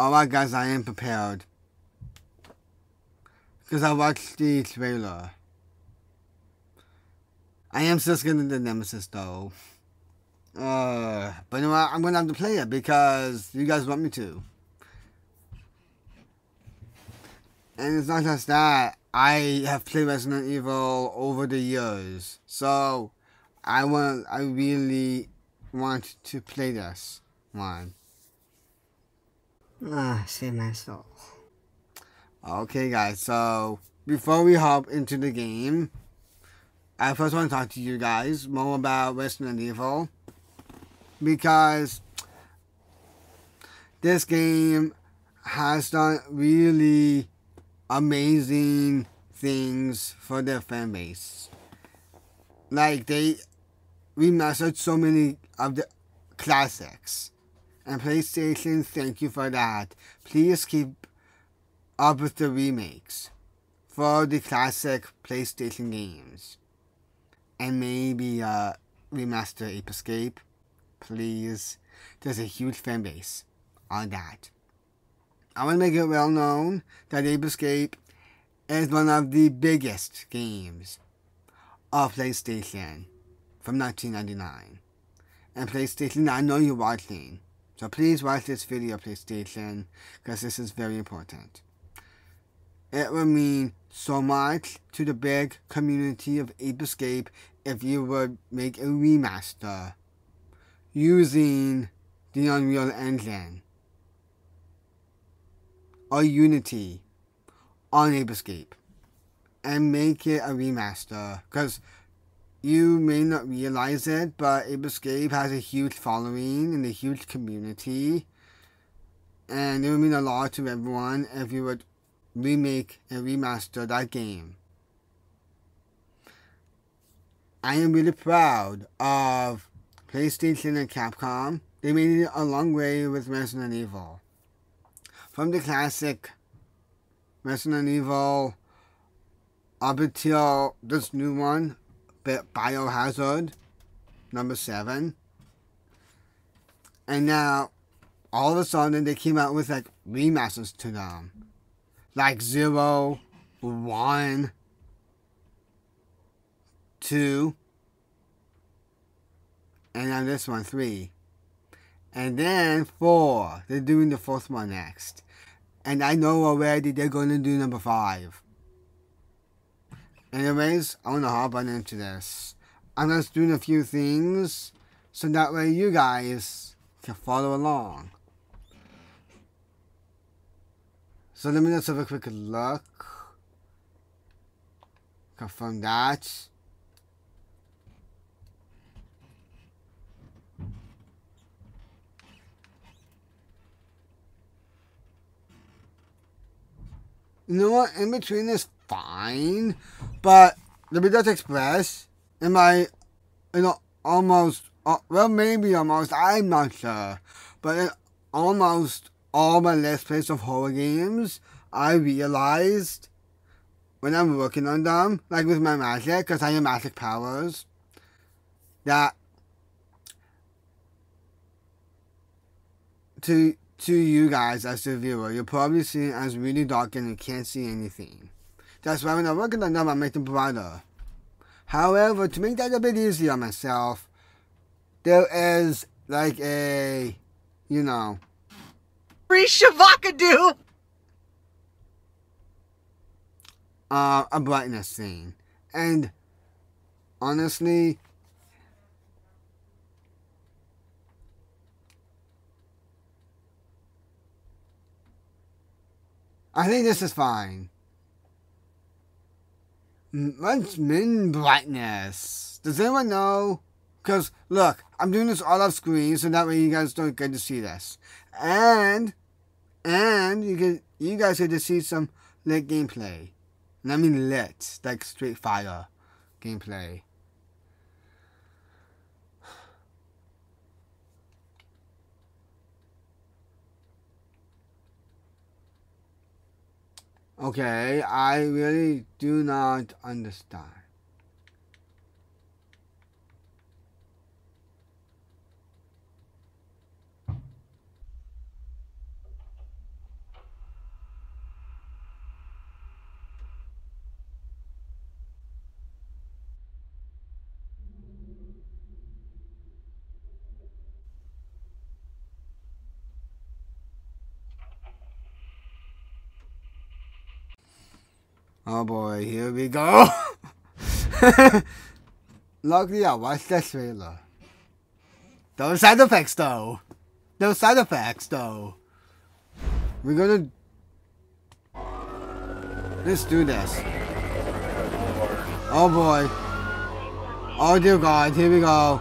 Alright guys, I am prepared. Because I watched the trailer. I am still of the Nemesis though. Uh, but you know what? I'm gonna have to play it because you guys want me to. And it's not just that. I have played Resident Evil over the years, so I want. I really want to play this one. Ah, save my soul. Okay, guys. So before we hop into the game, I first want to talk to you guys more about Resident Evil because this game has done really amazing things for their fan base. Like they remastered so many of the classics. And PlayStation, thank you for that. Please keep up with the remakes for the classic PlayStation games. And maybe uh, remaster Ape Escape please. There's a huge fan base on that. I want to make it well known that Ape Escape is one of the biggest games of PlayStation from 1999. And PlayStation, I know you're watching. So please watch this video, PlayStation, because this is very important. It would mean so much to the big community of Ape Escape if you would make a remaster using the Unreal Engine or Unity on Ape Escape and make it a remaster because you may not realize it, but Ape Escape has a huge following and a huge community, and it would mean a lot to everyone if you would remake and remaster that game. I am really proud of PlayStation and Capcom, they made it a long way with Resident Evil. From the classic Resident Evil up until this new one, Biohazard, number 7. And now, all of a sudden, they came out with like remasters to them. Like zero, one, two, and now this one, three. And then four. They're doing the fourth one next. And I know already they're going to do number five. Anyways, I want to hop on into this. I'm just doing a few things so that way you guys can follow along. So let me just have a quick look. Confirm that. You know what? In between is fine, but the Bidot Express, in my, you know, almost, uh, well, maybe almost, I'm not sure, but in almost all my Let's Plays of horror games, I realized when I'm working on them, like with my magic, because I have magic powers, that to to you guys as the viewer, you're probably seeing as really dark and you can't see anything. That's why when I work on them, I make them brighter. However, to make that a bit easier on myself, there is like a, you know, free Shavakadu! Uh, a brightness thing. And honestly, I think this is fine. What's min brightness? Does anyone know? Because, look, I'm doing this all off screen so that way you guys don't get to see this. And, and you get, you guys get to see some lit gameplay. And I mean lit, like straight fire gameplay. Okay, I really do not understand. Oh boy, here we go. Luckily, I watched the trailer. Those side effects, though. Those side effects, though. We're gonna. Let's do this. Oh boy. Oh dear God, here we go.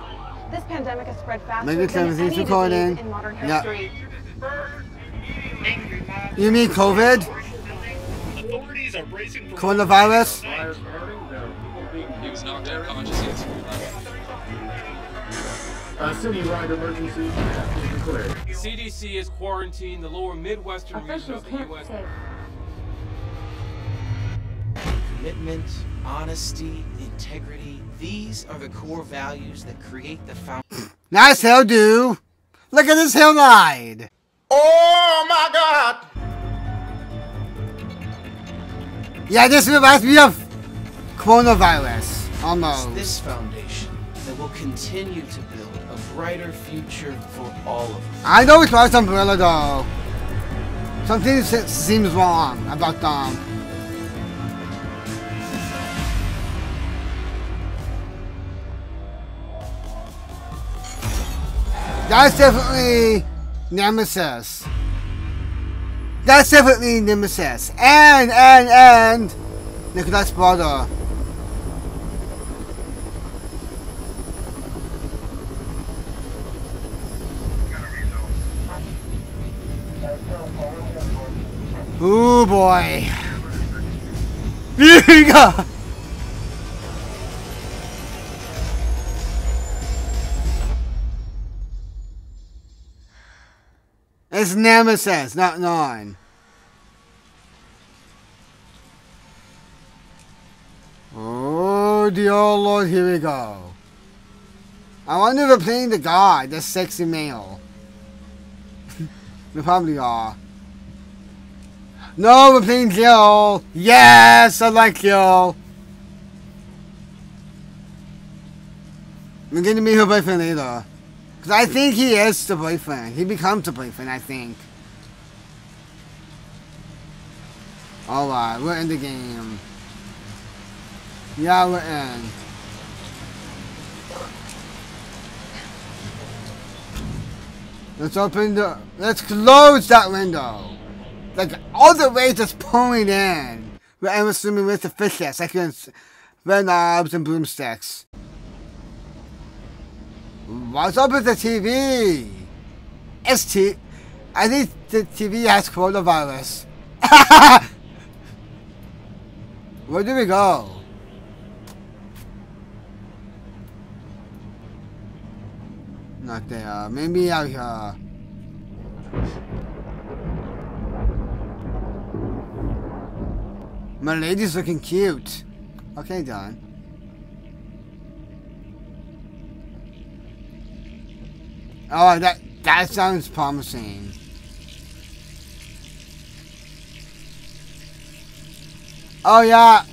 This pandemic has spread faster Maybe than any recording. in modern Yeah. history. You mean COVID? Authorities are bracing for Coronavirus? He was knocked unconscious. A citywide emergency is declared. CDC has quarantined the lower Midwestern region of the U.S. Commitment, honesty, integrity, these are the core values that create the foundation. Nice hairdo. Look at this hairline. Oh my god! Yeah, this reminds me of coronavirus. Almost. this foundation that will continue to build a brighter future for all of us. I know it's Lost Umbrella though. Something seems wrong about them. That's definitely Nemesis. That's definitely Nemesis. And, and, and Nicholas brother. Ooh boy. Here. It's Nemesis, not nine. Dear lord, here we go. I wonder if we're playing the guy, the sexy male. we probably are. No, we're playing Jill. Yes, I like Jill. We're gonna meet her boyfriend later. Because I think he is the boyfriend. He becomes the boyfriend, I think. Alright, we're in the game. We're. Let's open the... Let's close that window. Like, all the rain is pouring in. I'm assuming with the fish fishes, like red knobs and broomsticks. What's up with the TV? It's T. I think the TV has coronavirus. Where do we go? Not there. Uh, maybe out here. My lady's looking cute. Okay, done. Oh, that that sounds promising. Oh yeah.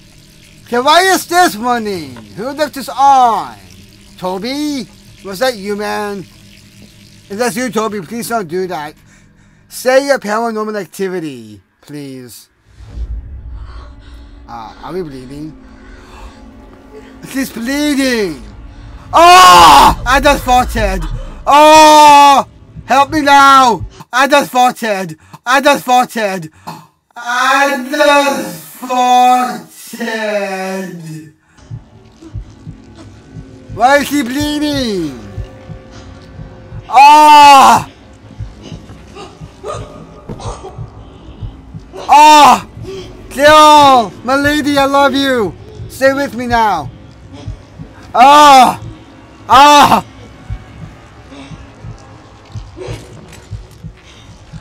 Okay, why is this running? Who left this on? Toby? Was that you, man? If that's you, Toby, please don't do that. Say your paranormal activity, please. Ah, are we bleeding? She's bleeding! Oh! I just farted! Oh! Help me now! I just farted! I just farted! I just farted! Why is she bleeding? Ah! Ah! Kill! My lady, I love you! Stay with me now! Ah! Ah!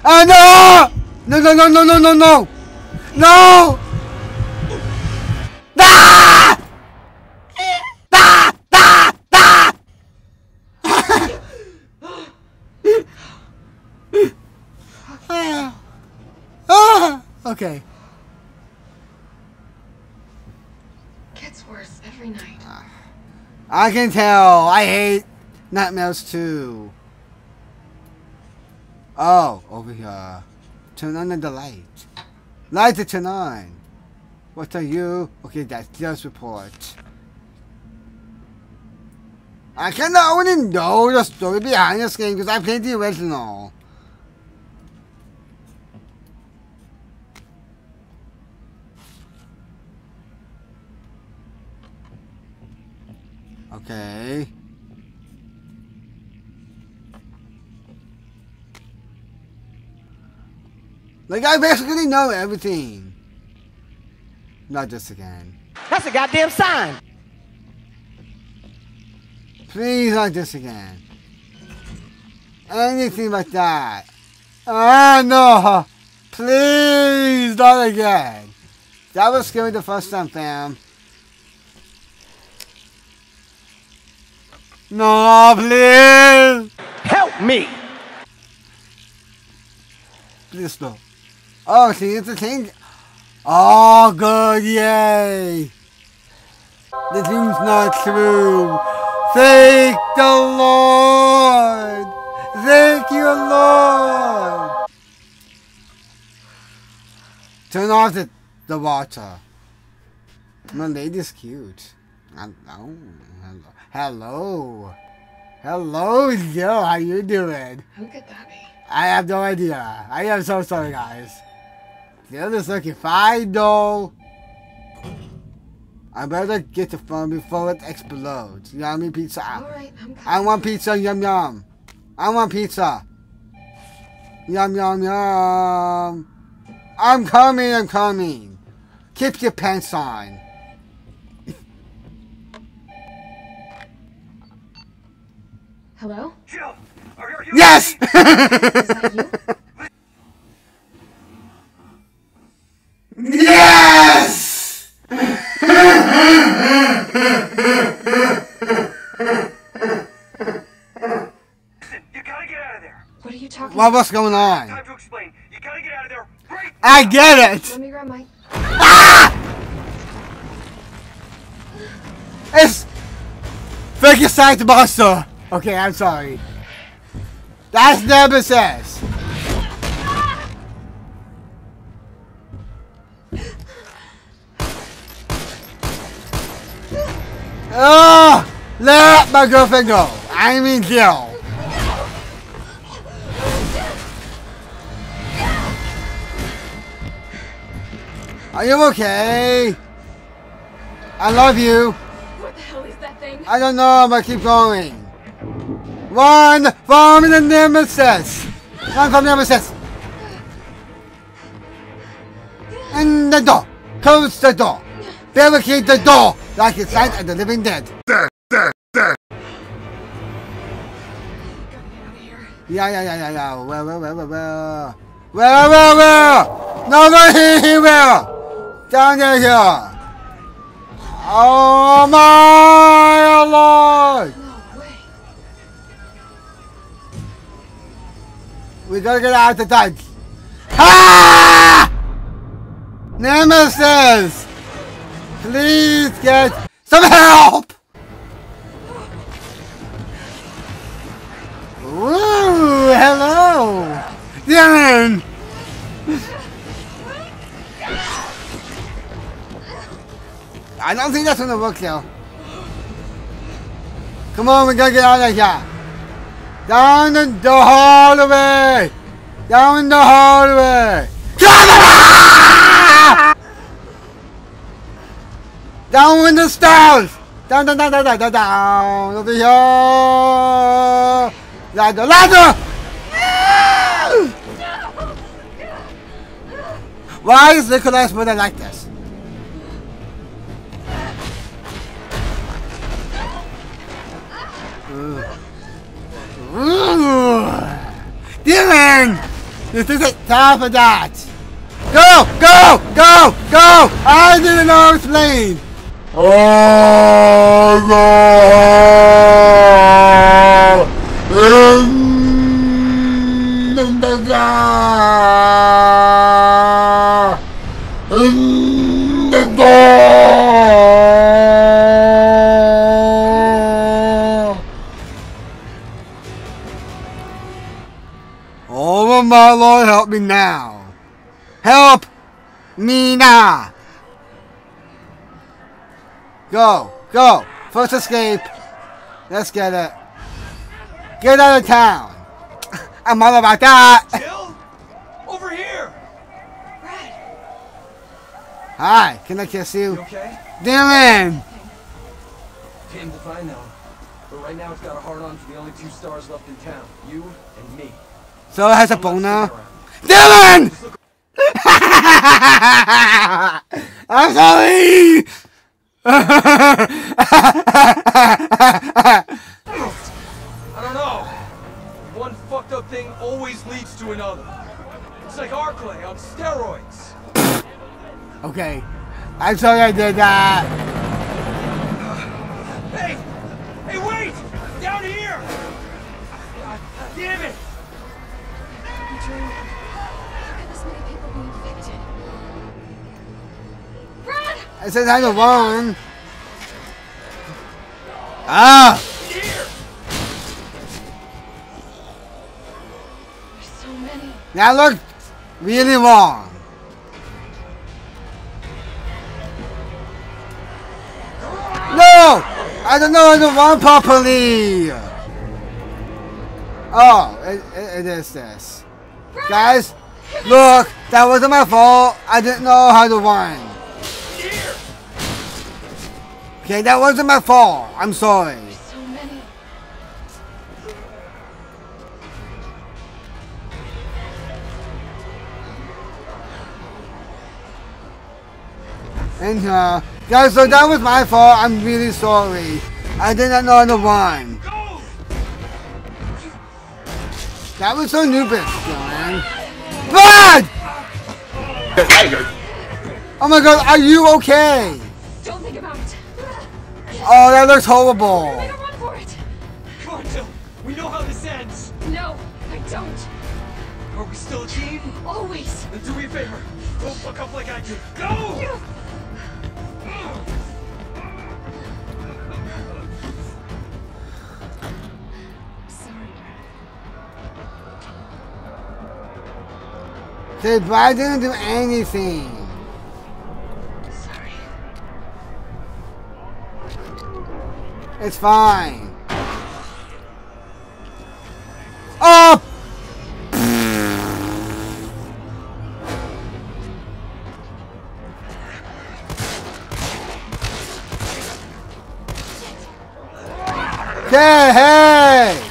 Ah no! No no no no no no no! No! Ah! Ah! Ah! Ah! Ah! Okay. Gets worse every night. Ah. I can tell. I hate Nightmares too. Oh, over here. Turn on the light. Light to turn on. What are you? Okay, that's just report. I kinda know the story behind this game because I played the original. Okay. Like I basically know everything. Not just again. That's a goddamn sign. Please not this again. Anything like that. Ah no! Please not again. That was scary the first time, fam. No, please! Help me. Please no. Oh, see, it's a thing. Oh, good, yay! The dream's not true. Thank the Lord! Thank you, Lord! Turn off the, the water. My lady's cute. Hello. Hello. Hello, Hello, Joe. How you doing? Who could that be? I have no idea. I am so sorry, guys. The other's looking fine, though. I better get the phone before it explodes. Yummy pizza. Alright, I'm coming. I want pizza, yum yum. I want pizza. Yum yum yum. I'm coming, I'm coming. Keep your pants on. Hello? Jill, are, are you Yes! Is that you? yes! You gotta get out of there. What are you talking What about? what's going on? Time to explain. You gotta get out of there right I get it! Let me grab my... Ah! It's Frankenstein monster. Okay, I'm sorry. That's Nemesis. Oh, let my girlfriend go. I mean Jill. Are you okay? I love you. What the hell is that thing? I don't know, but keep going. One from the nemesis. One from nemesis. And the door. Close the door. Barricade the door like it's night of the living dead. Get me out. Yeah, yeah, yeah, yeah, yeah. Well, well, well, well, well. Well, well, well. No, no, here. Down there, here. Oh my lord. We gotta get out of the dodge. Ah! Nemesis! Please get some help! Ooh, hello! Dylan! I don't think that's gonna work though. Come on, we gotta get out of here. Down the, the hallway! Down the hallway! Down in the stairs! Down, down, down, down, down, down, over here! Ladder, ladder! Why is Nicholas Mother like this? Dylan! This isn't time for that! Go! Go! Go! Go! I didn't know explain! Oh no! In the me now! Help me now! Go, go. First escape. Let's get it. Get out of town. I'm all about that. Jill? Over here! Hi, can I kiss you? You okay? Dylan! Damned if I know. But right now it's got a hard on for the only two stars left in town. You and me. So it has a I'm not boner. Dylan! I'm sorry! I don't know. One fucked up thing always leads to another. It's like Arklay on steroids. okay. I'm sorry I did that. I said I had one. Ah! There's so many. That looked really long. No! I don't know how to run properly. Oh, it, it, it is this. Guys, look, that wasn't my fault. I didn't know how to run. Okay, that wasn't my fault. I'm sorry. So. And uh, guys, so that was my fault. I'm really sorry. I did not know how to run. That was so stupid, John. Bad! Oh my god, are you okay? Oh, that looks horrible. Make a run for it. Come on, Jill. We know how this ends. No, I don't. Are we still a team? Always. Then do me a favor. Don't fuck up like I did. Go! Sorry. Okay, but I didn't do anything. It's fine. Oh! Okay, hey!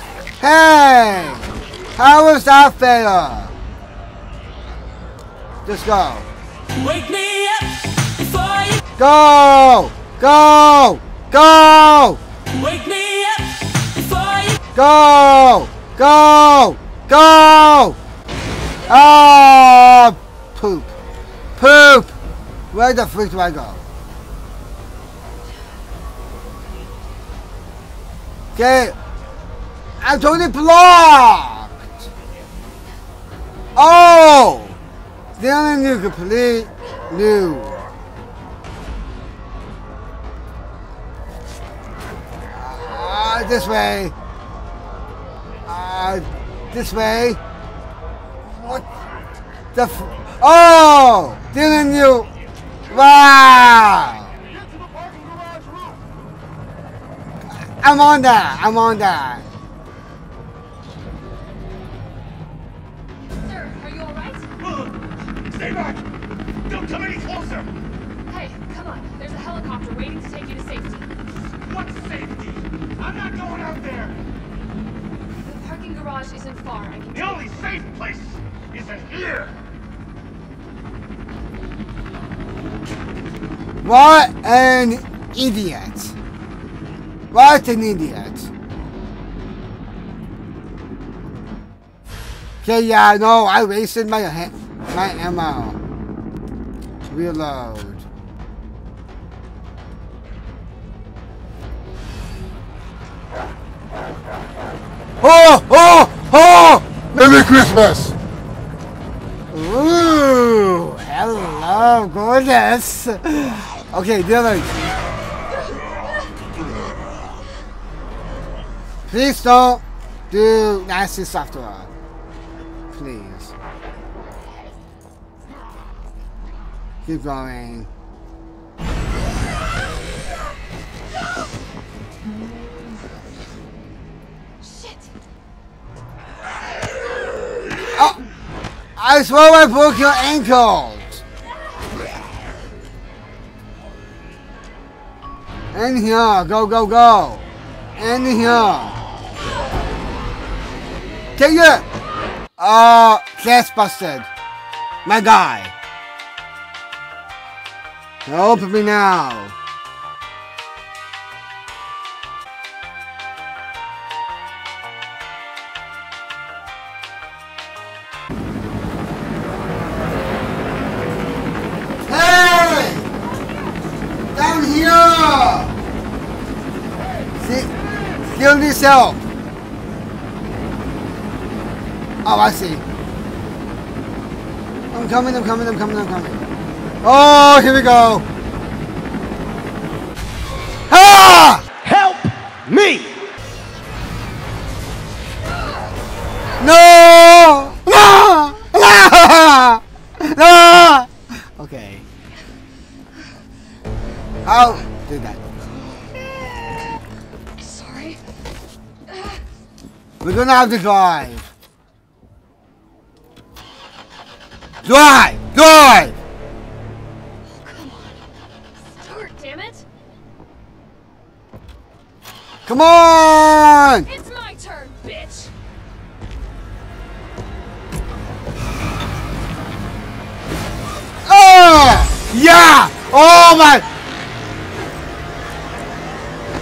Hey! How was that fair? Just go. Wake me up before you Go! Go! Go! Wake me up before you Go! Go! Go! Oh! Poop. Poop! Where the freak do I go? Okay. I'm totally blocked! Oh! Then new complete new. Uh, this way. Uh, this way. What the f- Oh! Dylan, you. Wow! I'm on that. I'm on that. Sir, are you alright? Stay back! Don't come any I'm not going out there! The parking garage isn't far. I can The only safe place is in here! What an idiot. What an idiot. Okay, yeah, no, I wasted my ha- my ammo. Reload. Oh, oh, oh! Merry Christmas! Ooh, hello, gorgeous. Okay, Dylan. Please don't do nasty stuff to her. Please. Keep going. I swear I broke your ankles. In here, go, go, go. In here. Take it. Uh, class busted. My guy. Help me now. Needs help. Oh, I see. I'm coming, I'm coming, I'm coming, I'm coming. Oh, here we go. Ah! Help me! No! No! No! No! Okay. How We're gonna have to drive. Drive! Drive! Come on, start, damn it. Come on! It's my turn, bitch. Oh! Yeah! Oh my!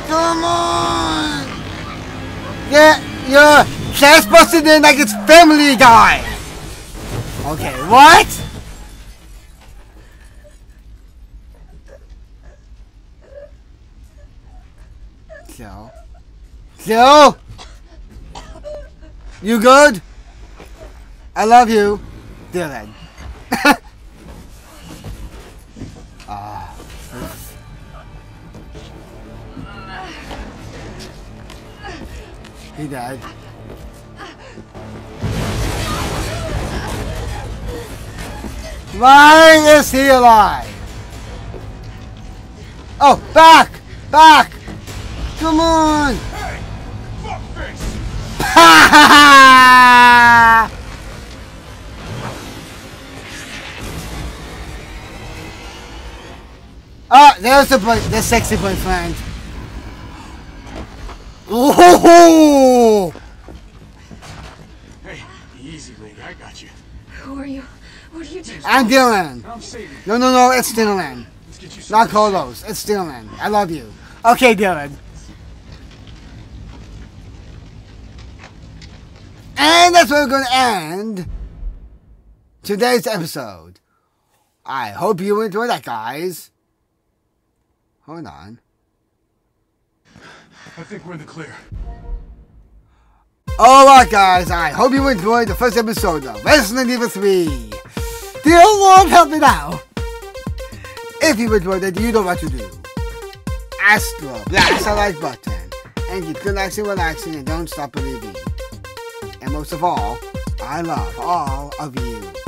Come on! Yeah, you're chest busted in like it's Family Guy. Okay, what? So, so, you good? I love you, Dylan. Ah. He died. Why is he alive? Oh, back! Back! Come on! Ha Oh, there's the the sexy boyfriend. Oh! Hey, easy, lady. I got you. Who are you? What are you doing? I'm Dylan. I'm saving. No, no, no, it's Dylan. Let's get you some. Not Carlos. It's Dylan. I love you. Okay, Dylan. And that's where we're going to end today's episode. I hope you enjoyed that, guys. Hold on. I think we're in the clear. Alright, guys, I hope you enjoyed the first episode of Resident Evil 3. Dear Lord, help me now. If you enjoyed it, you know what to do. Astro, blast the like button, and keep relaxing, relaxing, and don't stop believing. And most of all, I love all of you.